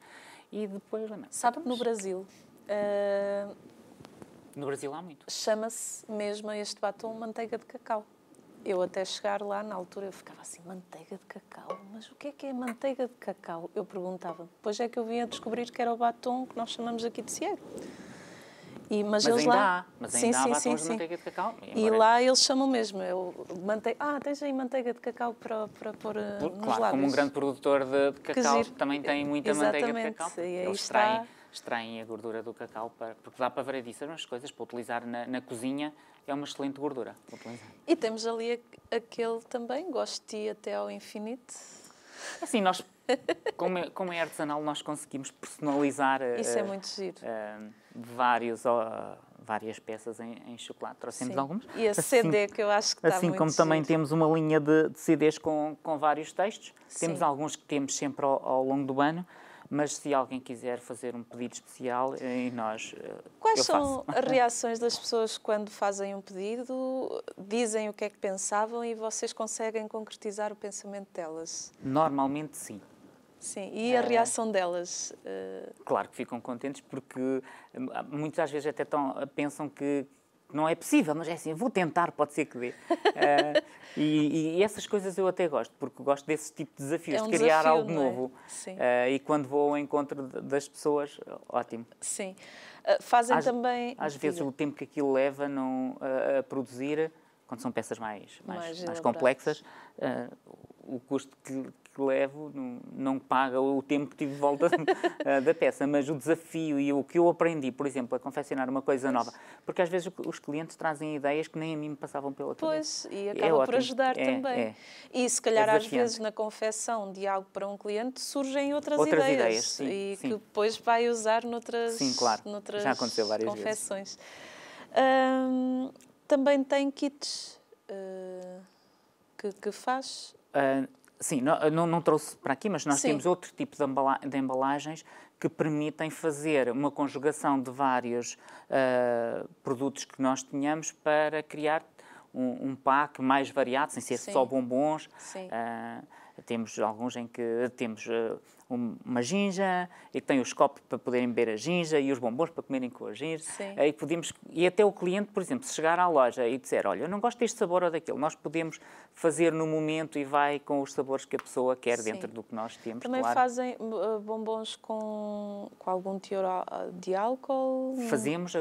E depois, lembra Sabe que no Brasil... Uh, no Brasil há muito. Chama-se mesmo este batom manteiga de cacau. Eu até chegar lá, na altura, eu ficava assim, manteiga de cacau? Mas o que é que é manteiga de cacau? Eu perguntava. Depois é que eu vim a descobrir que era o batom que nós chamamos aqui de ciego. E, mas, mas eles ainda lá... há, mas ainda sim, há sim, sim, de manteiga de cacau. E lá eles chamam mesmo, eu mantei, ah, tens aí manteiga de cacau para, para pôr uh, nos Claro, lábios. como um grande produtor de, de cacau, também tem muita Exatamente. manteiga de cacau. E eles extraem, extraem a gordura do cacau, para, porque dá para variedíssimas coisas, para utilizar na, na cozinha, é uma excelente gordura. E temos ali aquele também, gosto de ti até ao infinito. Assim, nós, como é, como é artesanal, nós conseguimos personalizar... Isso é muito giro. Vários, uh, várias peças em, em chocolate. Trouxemos Sim. alguns. E a assim, CD, que eu acho que está Assim como giro. também temos uma linha de, de CDs com, com vários textos. Sim. Temos alguns que temos sempre ao, ao, longo do ano. Mas se alguém quiser fazer um pedido especial, eh, e nós. Eh, Quais são as reações das pessoas quando fazem um pedido? Dizem o que é que pensavam e vocês conseguem concretizar o pensamento delas? Normalmente sim. Sim, e a reação delas? Uh... Claro que ficam contentes porque hum, muitas vezes até tão, pensam que não é possível, mas é assim, vou tentar, pode ser que dê. uh, (laughs) e, e, essas coisas eu até gosto, porque gosto desse tipo de desafios, é um de criar desafio, algo novo. Uh, e quando vou ao encontro das pessoas, ótimo. Sim. fazem às, também. Às vezes o tempo que aquilo leva não, a produzir, quando são peças mais, mais, mais, mais complexas, o custo que, que levo não, não, paga o tempo que tive de volta (laughs) da peça, mas o desafio e o que eu aprendi, por exemplo, a confeccionar uma coisa nova, porque às vezes os clientes trazem ideias que nem a mim me passavam pela cabeça. Pois, e é acaba é por ajudar é, também. É. E se calhar é às vezes na confecção de algo para um cliente surgem outras, outras ideias, ideias sim, e sim. que depois vai usar noutras, sim, claro. noutras Já aconteceu várias confecções. Vezes. Hum, também tem kits. Uh, que, que faz? Uh, sim, não, não, não, trouxe para aqui, mas nós sim. temos outro tipo de, embala de, embalagens que permitem fazer uma conjugação de vários uh, produtos que nós tínhamos para criar um, um pack mais variado, sem ser sim. só bombons. Uh, temos alguns em que temos uh, uma ginja e que tem os copos para poderem beber a ginja e os bombons para comerem com a ginja. E, podemos, e até o cliente, por exemplo, se chegar à loja e disser, olha, eu não gosto deste sabor ou daquele, nós podemos fazer no momento e vai com os sabores que a pessoa quer Sim. dentro do que nós temos. Também claro. fazem uh, bombons com, com algum teor de álcool? Fazemos, uh,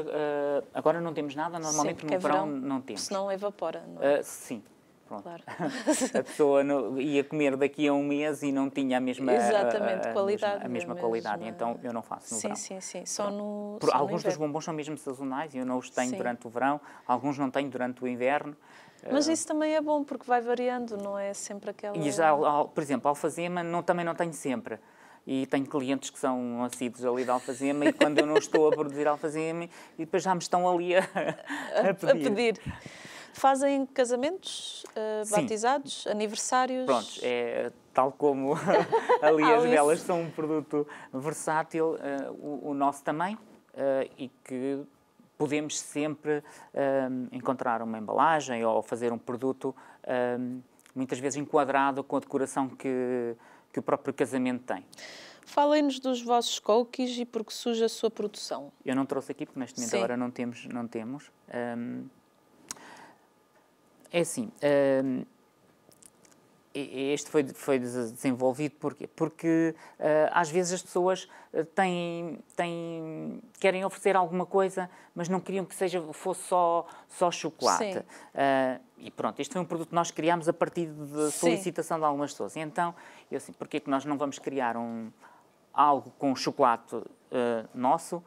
agora não temos nada, normalmente Sim, no é verão, verão, não temos. Senão evapora, não é? Uh, sim. Pronto. Claro. (laughs) a pessoa no, ia comer daqui a um mês e não tinha a mesma Exatamente, a, a, qualidade. Mesma, a mesma qualidade, mesma... então eu não faço no sim, verão. Sim, sim, só no Por, só Alguns no dos bombons são mesmo sazonais e eu não os tenho sim. durante o verão, alguns não tenho durante o inverno. Mas isso também é bom porque vai variando, não é sempre aquela... E já, por exemplo, alfazema não, também não tenho sempre e tenho clientes que são assíduos ali de alfazema e quando eu não estou a produzir alfazema e depois já me estão ali a, (laughs) a pedir. A pedir. Fazem casamentos, uh, batizados, aniversários? Pronto, é tal como (laughs) ali as velas são um produto versátil, uh, o, o, nosso também, uh, e que podemos sempre encontrar uma embalagem ou fazer um produto muitas vezes enquadrado com a decoração que, que o próprio casamento tem. Falem-nos dos vossos cookies e porque surge a sua produção. Eu não trouxe aqui porque neste momento Sim. agora não temos. Não temos. Um, é assim, uh, este foi, foi desenvolvido porquê? porque uh, às vezes as pessoas ah, têm, têm, querem oferecer alguma coisa, mas não queriam que seja, fosse só, só chocolate. Uh, e pronto, este foi um produto que nós criámos a partir de solicitação Sim. de algumas pessoas. E então, eu assim, porquê que nós não vamos criar um, algo com chocolate uh, nosso,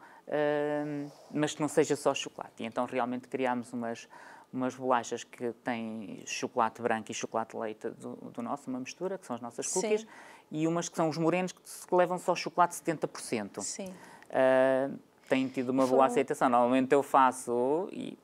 mas que não seja só chocolate? E então realmente criámos umas umas bolachas que têm chocolate branco e chocolate leite do, do nosso, uma mistura, que são as nossas cookies, Sim. e umas que são os morenos que levam só chocolate 70%. Sim. Uh, têm tido uma boa aceitação. Normalmente eu faço e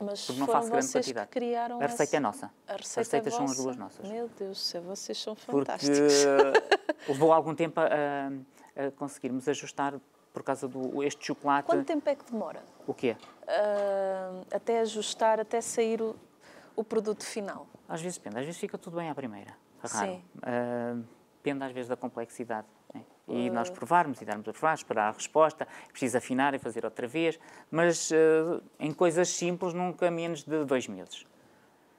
mas porque não faço grande quantidade. Que criaram a receita esse... é nossa. A receita as receitas é são as duas nossas. Meu Deus do céu, vocês são fantásticos. Porque (laughs) levou algum tempo a, a conseguirmos ajustar por causa do este chocolate. Quanto tempo é que demora? O quê? Uh, até ajustar, até sair o, o, produto final. Às vezes depende, às vezes fica tudo bem à primeira. Raro. Sim. Uh, depende às vezes da complexidade. Né? E uh... nós provarmos e darmos a provar, esperar a resposta, precisa afinar e fazer outra vez, mas em coisas simples nunca menos de dois meses.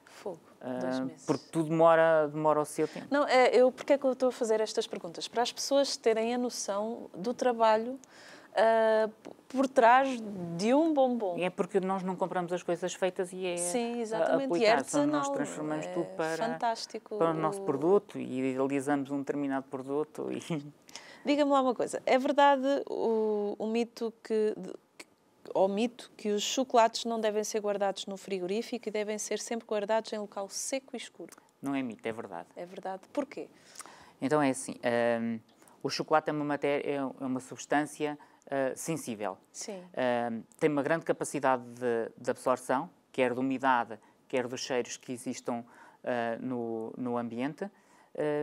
Fogo. Meses. Porque tudo demora, demora o seu tempo. Não, é, eu, porque é que eu estou a fazer estas perguntas? Para as pessoas terem a noção do trabalho uh, por trás de um bombom. É porque nós não compramos as coisas feitas e é Sim, exatamente. E é artesanal. Nós transformamos é tudo para, fantástico. para o nosso produto e idealizamos um determinado produto. E... (laughs) Diga-me lá uma coisa, é verdade o, o mito que ao mito que os chocolates não devem ser guardados no frigorífico e devem ser sempre guardados em local seco e escuro. Não é mito, é verdade. É verdade. Porquê? Então é assim, um, o chocolate é uma matéria, é uma substância uh, sensível. Um, tem uma grande capacidade de, de, absorção, quer de umidade, quer dos cheiros que existam uh, no, no ambiente,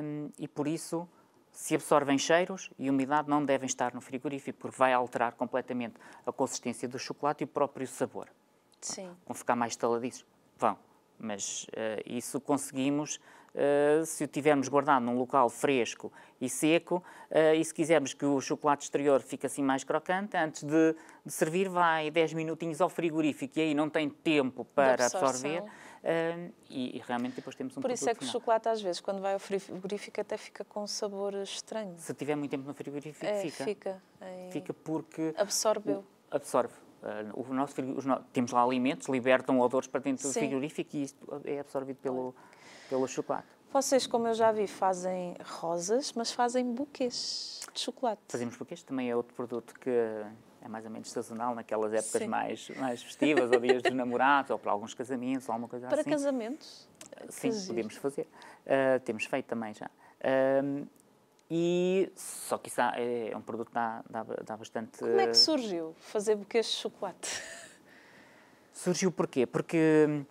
um, e por isso se absorvem cheiros e umidade não devem estar no frigorífico, porque vai alterar completamente a consistência do chocolate e o próprio sabor. Sim. Vão ficar mais taladiços? Vão. Mas uh, isso conseguimos uh, se o tivermos guardado num local fresco e seco, uh, e se quisermos que o chocolate exterior fique assim mais crocante, antes de, de servir vai 10 minutinhos ao frigorífico e aí não tem tempo para absorver Uh, e, e, realmente depois temos um Por isso é que final. o chocolate às vezes quando vai ao frigorífico até fica com um sabor estranho. Se tiver muito tempo no frigorífico é, fica. Fica, é... fica porque absorveu. O, absorve. Uh, o nosso, os, temos lá alimentos, libertam odores para dentro Sim. do frigorífico e isto é absorvido pelo, pelo chocolate. Vocês, como eu já vi, fazem rosas, mas fazem buquês de chocolate. Fazemos buquês, também é outro produto que é mais ou menos sazonal naquelas épocas mais, mais festivas, ou dias dos (laughs) namorados, ou para alguns casamentos, ou alguma coisa para assim. Para casamentos? Sim, podemos fazer. Uh, temos feito também já. Uh, e só que isso é, é um produto que dá, dá, dá bastante. Como é que surgiu fazer buquês de chocolate? Surgiu porquê? Porque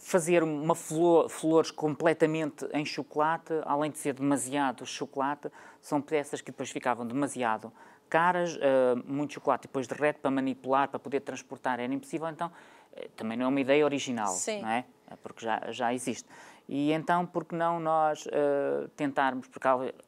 fazer uma flor, flores completamente em chocolate, além de ser demasiado chocolate, são peças que depois ficavam demasiado caras, uh, muito chocolate depois derrete para manipular, para poder transportar, era impossível, então uh, também não é uma ideia original, Sim. não é? Porque já, já existe. E então, por que não nós uh, tentarmos, porque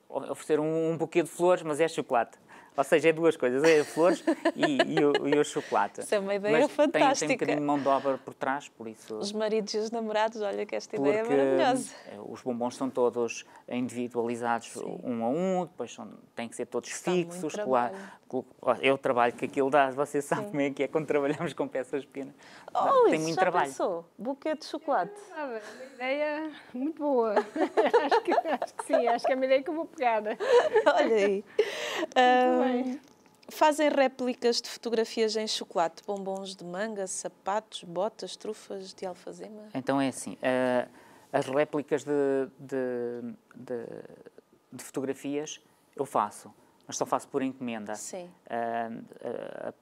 oferecer um, um buquê de flores, mas é chocolate? Ou seja, é duas coisas, é flores e, e, o, e, o, chocolate. Isso é uma ideia Mas fantástica. Tem, tem um bocadinho de mão de obra por trás, por isso... Os maridos e os namorados, olha que esta ideia é maravilhosa. Eh, os bombons são todos individualizados Sim. um a um, depois são, têm que ser todos Está fixos. Claro, eu trabalho que aquilo dá, você sabe Sim. como é que é quando trabalhamos com peças pequenas. Oh, tem muito já trabalho. pensou? Buquê de chocolate. Ah, uma ideia muito boa. (laughs) acho, que, acho, que, sim, acho que é uma ideia que eu vou pegar. (laughs) Olha aí. Um, fazem réplicas de fotografias em chocolate, bombons de manga, sapatos, botas, trufas de alfazema? Então é assim, uh, as réplicas de, de, de, de fotografias eu faço mas só faço por encomenda. Sim. Uh, uh,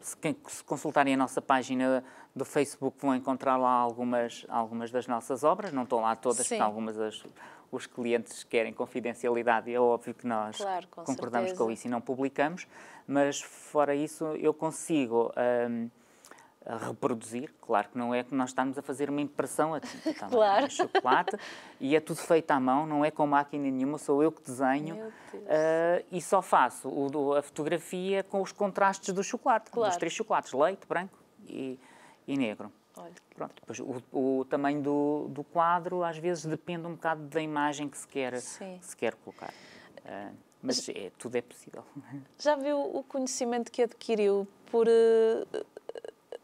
se, se, consultarem a nossa página do Facebook vão encontrar lá algumas, algumas das nossas obras, não estão lá todas, Sim. porque algumas das, os clientes querem confidencialidade e é óbvio que nós claro, com concordamos certeza. com isso e não publicamos, mas fora isso eu consigo... Um, reproduzir. Claro que não é que nós estamos a fazer uma impressão a tinta, tá claro. chocolate e é tudo feito à mão, não é com máquina nenhuma, sou eu que desenho uh, e só faço o, a fotografia com os contrastes do chocolate, claro. dos três chocolates, leite, branco e, e negro. Olha. Pronto, depois o, o, tamanho do, do quadro às vezes depende um bocado da imagem que se quer, se quer colocar. Uh, mas é, tudo é possível. (laughs) Já viu o conhecimento que adquiriu por uh,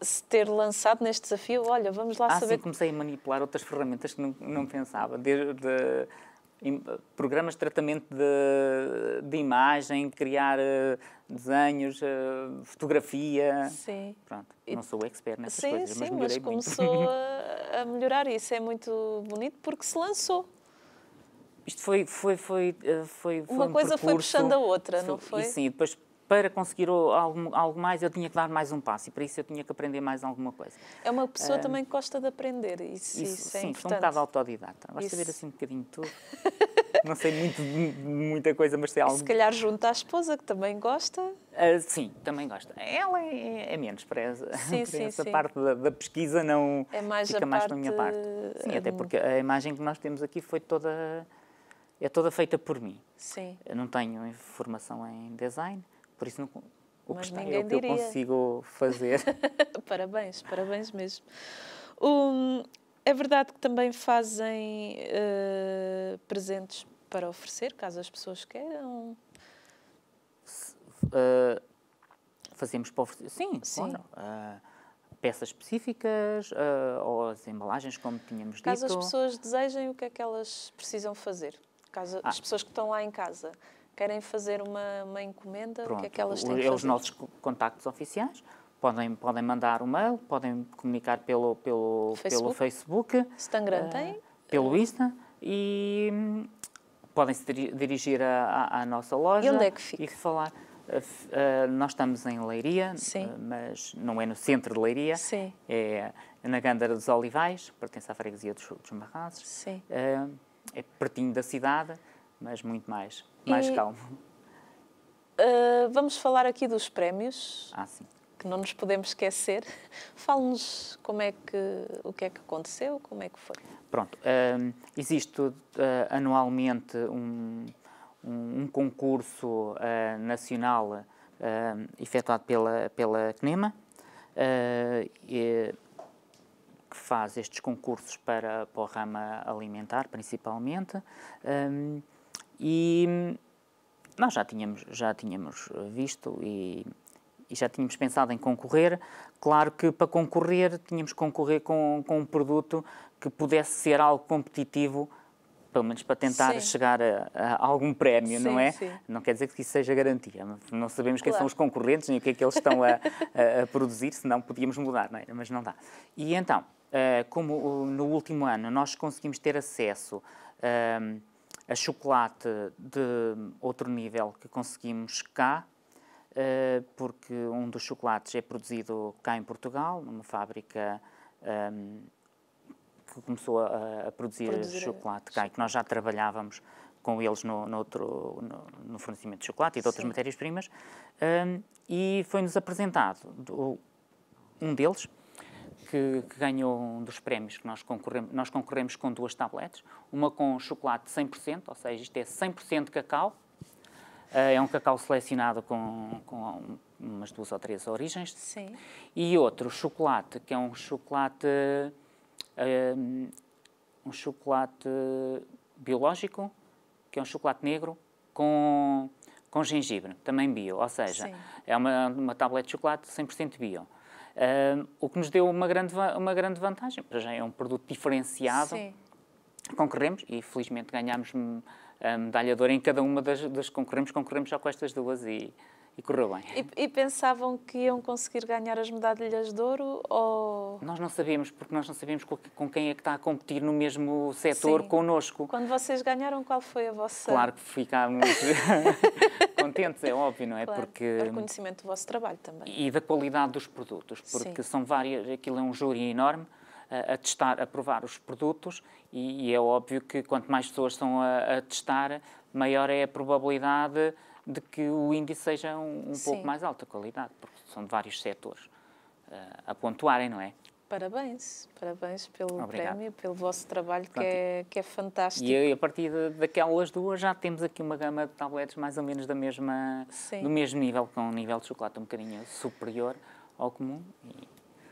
se ter lançado neste desafio, olha, vamos lá ah, saber. Sim, comecei a manipular outras (laughs) ferramentas que não, não pensava, desde de, programas de tratamento de, de imagem, criar uh, desenhos, uh, fotografia. Sim. Pronto, não sou expert nessas sim, coisas, sim, mas melhorei mas começou (laughs) a, a melhorar e isso é muito bonito porque se lançou. Isto foi, foi, foi, eh, foi, foi Uma um coisa percurso, foi puxando a outra, não foi? E sim, depois para conseguir algo, algo mais, eu tinha que dar mais um passo e para isso eu tinha que aprender mais alguma coisa. É uma pessoa uh, também que gosta de aprender, isso, isso, isso é sim, importante. sou um bocado autodidata. De saber assim um bocadinho tudo. (laughs) Não sei muito, muita coisa, mas sei algo. Se calhar junto à esposa, que também gosta. Uh, sim, também gosta. Ela é, é menos para essa, sim, (laughs) sim, essa sim. parte da, da, pesquisa, não é mais fica mais parte, minha parte. Sim, até porque a imagem que nós temos aqui foi toda é toda feita por mim. Sim. Eu não tenho formação em design, por isso não, o Mas que está é o que diria. eu consigo fazer. (laughs) parabéns, parabéns mesmo. Um, é verdade que também fazem uh, presentes para oferecer, caso as pessoas queiram? Uh, fazemos para oferecer, sim, sim. Claro. Uh, peças específicas ou as embalagens, como tínhamos caso dito. Caso as pessoas desejem, o que é que elas precisam fazer? Caso ah. as pessoas que estão lá em casa querem fazer uma, uma encomenda, Pronto. o que é que elas têm que é fazer? Os nossos contactos oficiais. Podem, podem mandar um mail, podem comunicar pelo, pelo Facebook. Pelo Facebook Instagram uh, tem? Pelo Insta. E hum, podem se dirigir à, nossa loja. E onde é que fica? E falar. Uh, uh, nós estamos em Leiria, mas não é no centro de Leiria. Sim. É na Gândara dos Olivais, pertence à freguesia dos, dos Marrazes. Sim. é pertinho da cidade, mas muito mais mais e, calmo. Uh, vamos falar aqui dos prémios. Ah, sim. Que não nos podemos esquecer. (laughs) Fale-nos como é que, o que é que aconteceu, como é que foi. Pronto. Uh, existe uh, anualmente um, um, um concurso nacional efetuado pela, pela CNEMA, e, que faz estes concursos para, para o rama alimentar, principalmente. Um, e nós já tínhamos, já tínhamos visto e, e, já tínhamos pensado em concorrer. Claro que para concorrer tínhamos que concorrer com, com um produto que pudesse ser algo competitivo, pelo menos para tentar sim. chegar a, a, algum prémio, sim, não é? Sim. Não quer dizer que isso seja garantia. Não sabemos quem claro. são os concorrentes nem o que é que eles estão a, a, a produzir, senão podíamos mudar, não é? mas não dá. E então, eh, como no último ano nós conseguimos ter acesso ehm, a chocolate de outro nível que conseguimos cá, eh, porque um dos chocolates é produzido cá em Portugal, numa fábrica ehm, que começou a, a produzir, produzir, chocolate cá, e que nós já trabalhávamos com eles no, no, outro, no, no fornecimento de chocolate e de outras matérias-primas, um, e foi-nos apresentado do, um deles, que, que, ganhou um dos prémios que nós concorremos, nós concorremos com duas tabletes, uma com chocolate 100%, ou seja, isto é 100% cacau, é um cacau selecionado com, com umas duas ou três origens. Sim. E outro chocolate, que é um chocolate um, um chocolate biológico, que é um chocolate negro com, com gengibre, também bio, ou seja, Sim. é uma, uma tablete de chocolate 100% bio. O que nos deu uma grande, uma grande vantagem, para já é um produto diferenciado, Sim. concorremos e felizmente ganhámos a medalha de ouro em cada uma das, das concorremos, concorremos só com estas duas e, e correu bem. E, e, pensavam que iam conseguir ganhar as medalhas de ouro ou... Nós não sabíamos, porque nós não sabíamos com, com quem é que está a competir no mesmo setor Sim. connosco. Quando vocês ganharam, qual foi a vossa... Claro que ficámos (laughs) contentes, é óbvio, não é? Claro, porque... É o reconhecimento do vosso trabalho também. E da qualidade dos produtos, porque Sim. são várias, aquilo é um júri enorme, a, a testar, a provar os produtos e, e, é óbvio que quanto mais pessoas estão a, a testar, maior é a probabilidade de que o índice seja um, um pouco mais alto a qualidade, porque são de vários setores uh, a pontuarem, não é? Parabéns, parabéns pelo Obrigado. prémio, pelo vosso trabalho, que é, que é fantástico. E a partir daquelas duas já temos aqui uma gama de tabletes mais ou menos da mesma, do mesmo nível, com um nível de chocolate um bocadinho superior ao comum.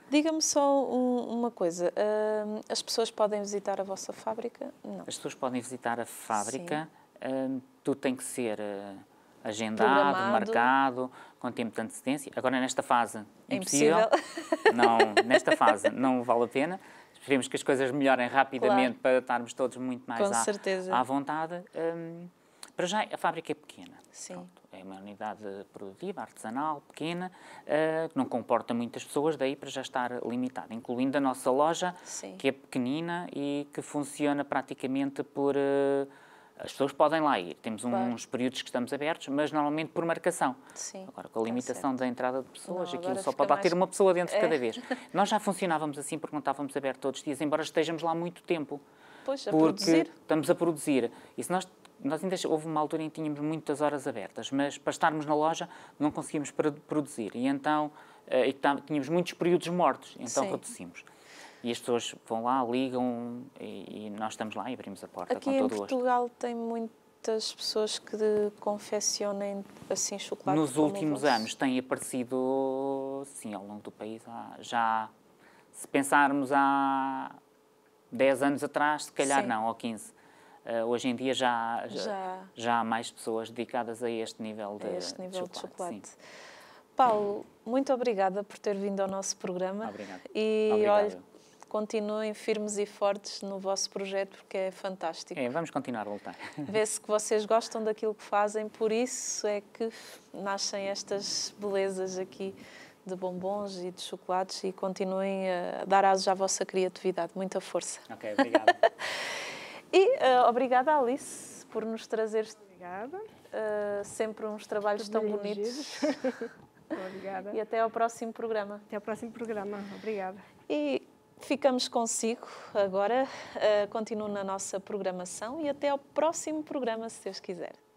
Diga-me só um, uma coisa, uh, as pessoas podem visitar a vossa fábrica? Não. As pessoas podem visitar a fábrica, uh, tudo tem que ser... Uh, agendado, Programado. marcado, com tempo de antecedência. Agora, nesta fase, é impossível. impossível. Não, (laughs) nesta fase não vale a pena. Esperemos que as coisas melhorem rapidamente claro. para estarmos todos muito mais à, à, vontade. Um, para já, a fábrica é pequena. Sim. Pronto, é uma unidade produtiva, artesanal, pequena, uh, que não comporta muitas pessoas, daí para já estar limitada, incluindo a nossa loja, Sim. que é pequenina e que funciona praticamente por... Uh, as pessoas podem lá ir. Temos claro. uns períodos que estamos abertos, mas normalmente por marcação. Sim, agora, com a limitação da entrada de pessoas, não, aquilo só pode mais... ter uma pessoa dentro é. de cada vez. (laughs) Nós já funcionávamos assim porque não estávamos abertos todos os dias, embora estejamos lá muito tempo. Pois, a porque produzir. estamos a produzir. E se nós nós ainda houve uma altura em que tínhamos muitas horas abertas, mas para estarmos na loja não conseguíamos produzir. E então uh, e tínhamos muitos períodos mortos, então Sim. reduzimos. E as pessoas vão lá, ligam e, e nós estamos lá e abrimos a porta Aqui com todo o gosto. Em Portugal tem muitas pessoas que confeccionem assim chocolate Nos últimos anos tem aparecido, sim, ao longo do país, já, se pensarmos há 10 anos atrás, se calhar sim. não, ou 15. Uh, eh, hoje em dia já, já, já, já, há mais pessoas dedicadas a este nível de, este nível de chocolate. De chocolate. Paulo, muito obrigada por ter vindo ao nosso programa. Obrigado. E Obrigado. olha, continuem firmes e fortes no vosso projeto, porque é fantástico. É, vamos continuar a lutar. (laughs) Vê-se que vocês gostam daquilo que fazem, por isso é que nascem estas belezas aqui de bombons e de chocolates e continuem a dar asas à vossa criatividade. Muita força. Ok, obrigada. (laughs) e uh, obrigada, Alice, por nos trazer obrigada. Uh, sempre uns trabalhos tão bonitos. (laughs) Obrigada. E até ao próximo programa. Até ao próximo programa. Obrigada. E Ficamos consigo agora. Uh, continuo na nossa programação e até ao próximo programa, se Deus quiser.